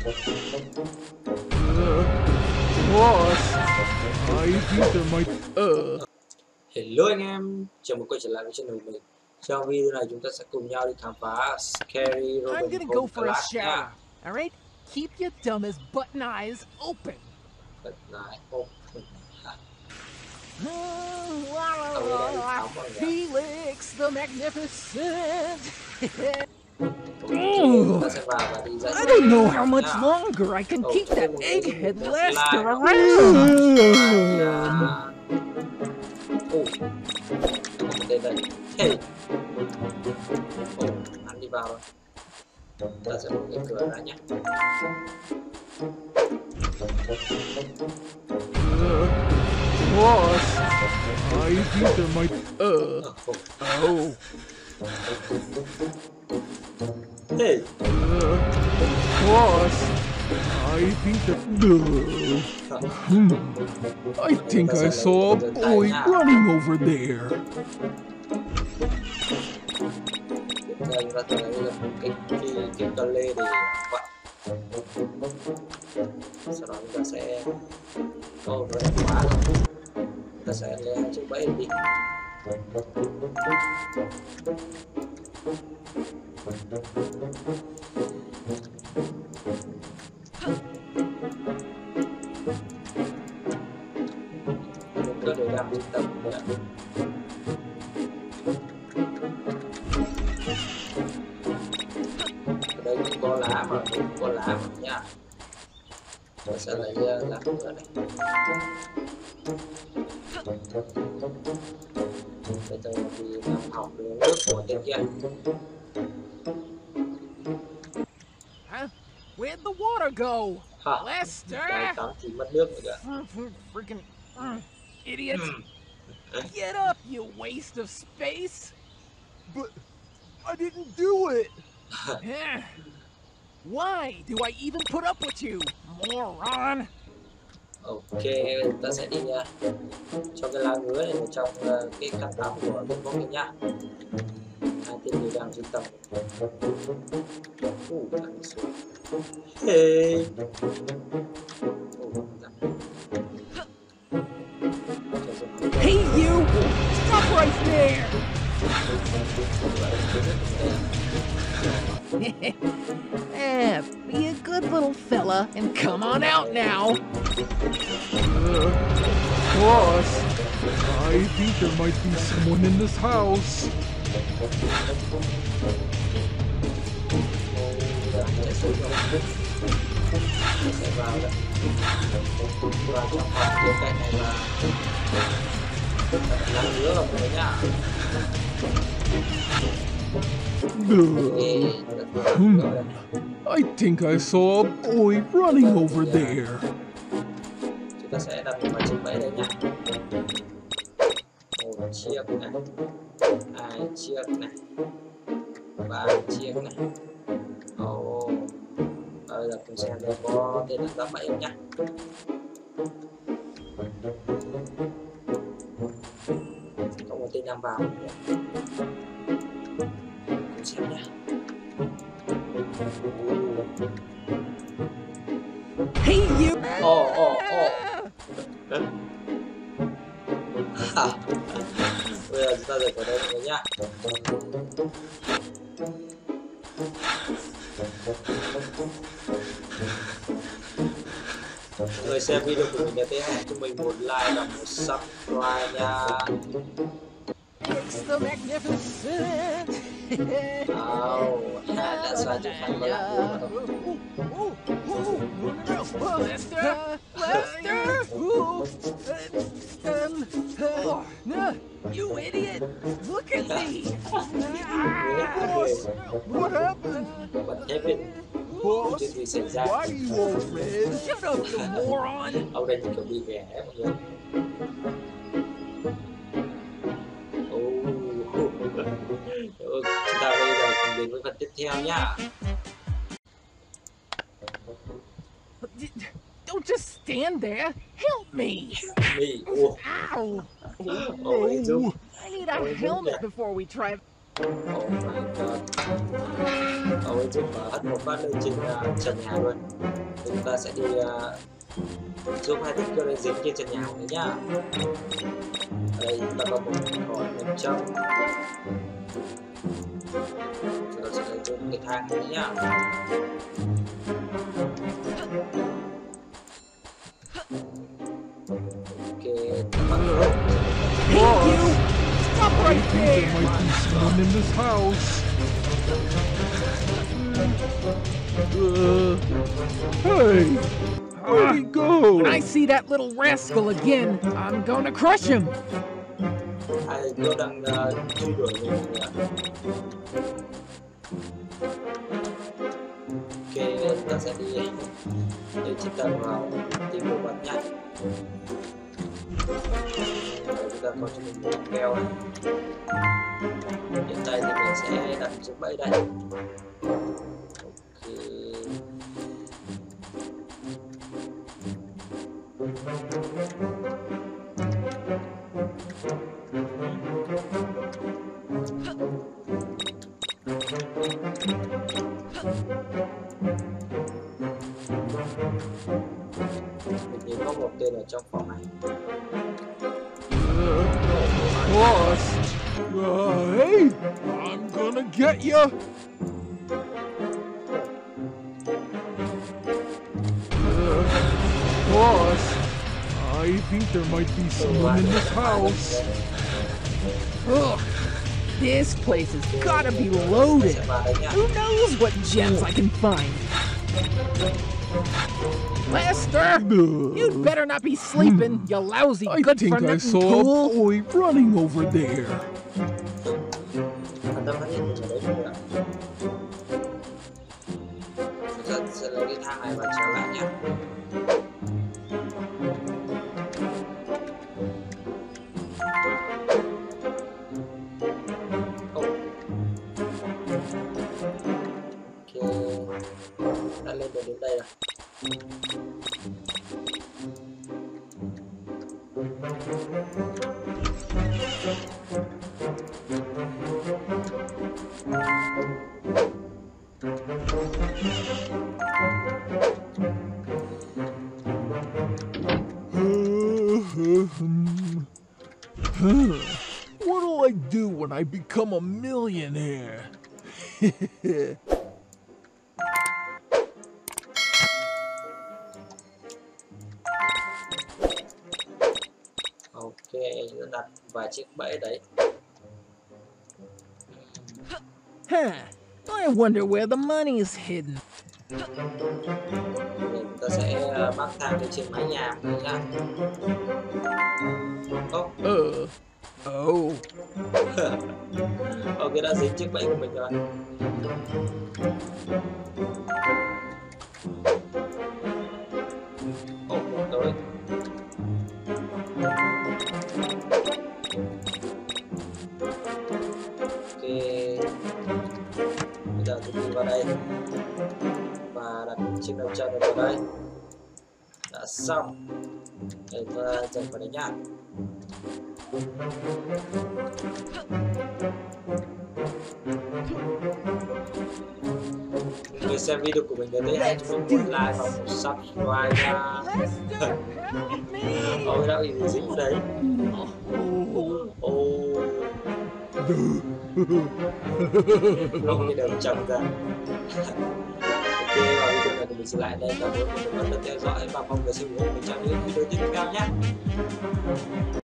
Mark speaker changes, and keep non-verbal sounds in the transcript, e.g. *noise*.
Speaker 1: I. Uh.
Speaker 2: Hello anh em, chào mừng quay trở lại với channel của mình. Trong video này chúng ta sẽ cùng nhau đi khám phá Scary
Speaker 3: I'm
Speaker 2: Robin
Speaker 3: gonna go for a shower.
Speaker 2: nha.
Speaker 3: All right? Keep your dumb as button eyes open.
Speaker 2: Bật lại, ô,
Speaker 3: Felix the Magnificent. *laughs*
Speaker 2: Oh,
Speaker 3: I don't know how much longer I can keep that egghead Lester around!
Speaker 1: Boss, I think there might... Uh... Oh.
Speaker 2: Hey.
Speaker 1: Boss, I think that... Hmm. I think I saw a boy running over there.
Speaker 2: Một cơ làm tâm đây cũng có lá mà cũng có lá mà nha. Ờ, tôi sẽ lấy lá cửa này bây giờ thì làm nước của tên kia
Speaker 3: Where'd the water go?
Speaker 2: ha
Speaker 3: Lester! Freaking uh, idiot.
Speaker 2: Hmm.
Speaker 3: Get up, you waste of space.
Speaker 1: But I didn't do it. *laughs*
Speaker 3: Why do I even put up with you, moron?
Speaker 2: ok ta sẽ đi uh, cho cái lá ngứa này vào trong uh, cái khăn tắm của bên bóng mình thằng cho dùng
Speaker 3: Hey, you! Stop right there! *laughs* eh, be a good little fella and come on out now.
Speaker 1: Uh, boss, I think there might be someone in this house. I think I saw a boy running over there.
Speaker 2: Kita saya dapat macam? Oh, siap kan? Chiếc này ba chiếc này. Ồ bây giờ cùng xem đây có tên là giáp không nhá. Có một tên đang vào. Cùng xem nhá.
Speaker 3: Hey, you!
Speaker 2: ồ ồ ồ. *laughs* Bây giờ chúng ta rời khỏi đây người xem video của mình nhớ tới hãy cho mình một like và một subscribe nha
Speaker 3: It's the magnificent!
Speaker 2: Oh, that's why find my
Speaker 3: Lester! Lester! Ooh, um, uh, no, you idiot! Look at me!
Speaker 1: What happened? Boss,
Speaker 2: Chuyện gì
Speaker 1: why are you?
Speaker 3: Shut up, you moron!
Speaker 2: Ông đây như kiểu bị ghẻ mọi người Oh. Chúng ta bây giờ cùng đến với phần tiếp theo nhá
Speaker 3: Don't just stand there! Help me!
Speaker 2: Mì, ủa,
Speaker 3: Ow!
Speaker 2: oh,
Speaker 3: I need a helmet before we try.
Speaker 2: Oh my god Uh, hất một phát lên trên uh, trần nhà luôn Thì chúng ta sẽ đi uh, giúp hai thích kia lên dính trên trần nhà của nhá Ở đây chúng ta có một cỏ một trong Chúng ta sẽ lấy cho cái thang này nhá Ok, bắn rồi
Speaker 3: Thank you! Stop
Speaker 1: I
Speaker 3: right
Speaker 1: think there
Speaker 3: there!
Speaker 1: might be someone in this house. Uh, hey, where'd he go?
Speaker 3: When I see that little rascal again, I'm gonna crush him!
Speaker 2: ai cô đang uh, truy đuổi mình nhỉ? ok ta sẽ đi đi chỉ cần vào tìm đồ vật nhá Rồi chúng ta có cho mình một keo này hiện tại thì mình sẽ đặt chiếc bẫy đây mình có một tên ở trong phòng này
Speaker 1: boss. Uh, hey, I'm gonna get you. Boss, I think there might be someone in this house.
Speaker 3: Ugh! This place has gotta be loaded! Who knows what gems I can find? Lester! You'd better not be sleeping, you lousy hmm.
Speaker 1: I
Speaker 3: good
Speaker 1: think
Speaker 3: for
Speaker 1: I
Speaker 3: nothing
Speaker 1: saw a boy running over there. I become a millionaire? *laughs*
Speaker 2: Ok, ta đặt vài chiếc bẫy đấy.
Speaker 3: Huh. I wonder where the money's hidden.
Speaker 2: Thì chúng ta sẽ ờ, bắc thang lên trên mái nhà mình nhá. Ô,
Speaker 1: Uh, oh, *laughs*
Speaker 2: ok đã dính chiếc bẫy của mình rồi. Ồ, một tới. Ok. Bây giờ tôi đi vào đây và đặt chiếc đầu chân vào đây. Đã xong. Để ta dần vào đây nhá. Người xem video của mình đến đây hãy cho mình một like và một subscribe nha. *laughs* Ôi đã bị dính vào đấy. Lông cái đầu chồng ra. ok và video này thì mình xin lại đây cảm ơn mọi người đã theo dõi và mong người xem ủng hộ mình trong những video tiếp theo nhé